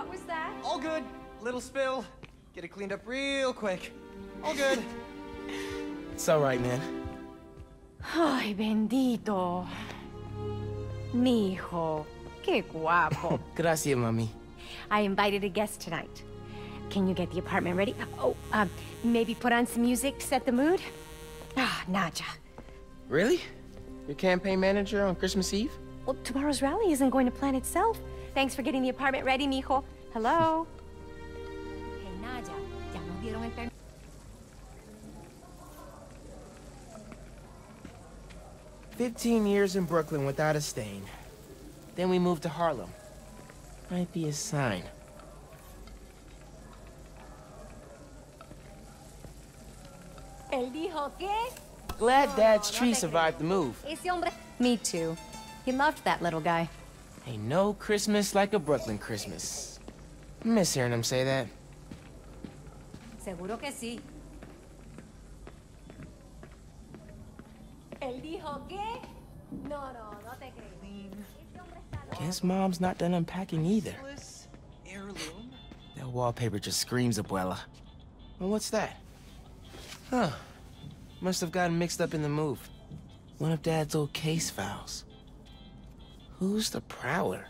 What was that? All good. Little spill. Get it cleaned up real quick. All good. It's all right, man. Ay, bendito. Mi hijo. Qué guapo. Gracias, mami. I invited a guest tonight. Can you get the apartment ready? Oh, um, maybe put on some music to set the mood? Ah, Naja. Really? Your campaign manager on Christmas Eve? Well, tomorrow's rally isn't going to plan itself. Thanks for getting the apartment ready, mijo. Hello? Hey, Naja. Ya nos dieron el permiso. Fifteen years in Brooklyn without a stain. Then we moved to Harlem. Might be a sign. Él dijo que Glad Dad's tree survived the move. Me too. He loved that little guy. Ain't no Christmas like a Brooklyn Christmas. Miss hearing him say that. Seguro que sí. Él dijo que. No, no, no te creo. Ese hombre está loco. Guess Mom's not done unpacking either. That wallpaper just screams Abuela. Well, what's that? Huh. Must have gotten mixed up in the move. One of Dad's old case files. Who's the Prowler?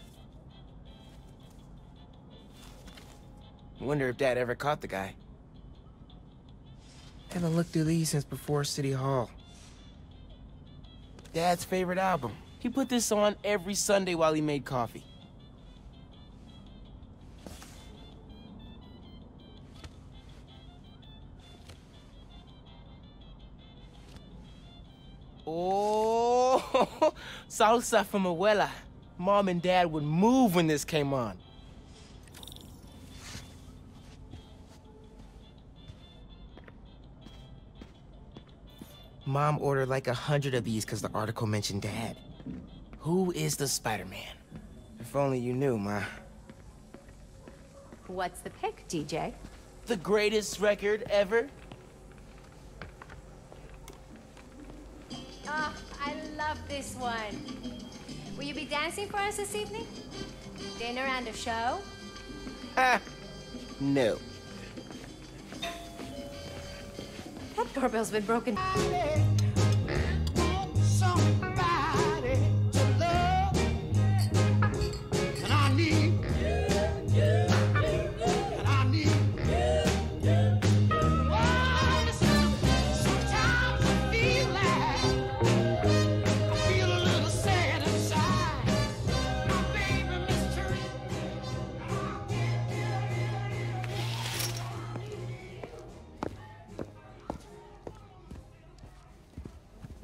Wonder if Dad ever caught the guy. Haven't looked through these since before City Hall. Dad's favorite album. He put this on every Sunday while he made coffee. Oh, salsa from abuela. Mom and Dad would move when this came on. Mom ordered like a hundred of these because the article mentioned Dad. Who is the Spider-Man? If only you knew, Ma. What's the pick, DJ? The greatest record ever? Ah, I love this one. Will you be dancing for us this evening? Dinner and a show? Ha! No. That doorbell's been broken.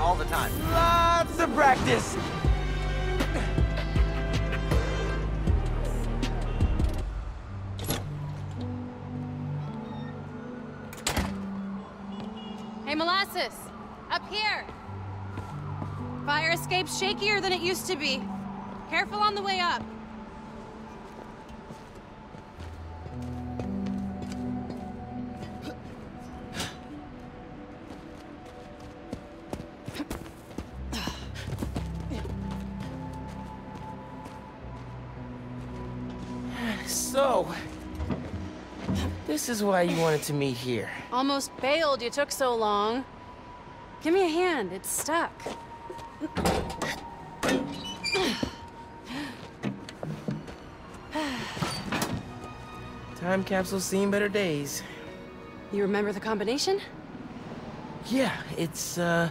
all the time? Lots of practice. hey, Molasses! Up here! Fire escape's shakier than it used to be. Careful on the way up. So, this is why you wanted to meet here. Almost bailed you took so long. Give me a hand, it's stuck. Time capsule's seen better days. You remember the combination? Yeah, it's, uh...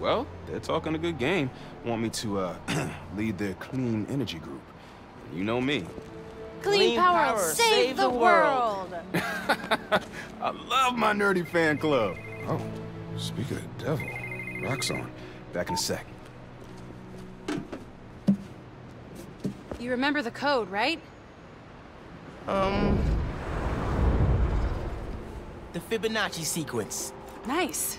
Well, they're talking a good game. Want me to, uh, lead their clean energy group. You know me. Clean, Clean power, power, save, save the, the world. I love my nerdy fan club. Oh, speak of the devil. Roxxon. Back in a sec. You remember the code, right? Um... The Fibonacci sequence. Nice.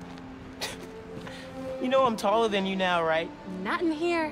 You know I'm taller than you now, right? Not in here.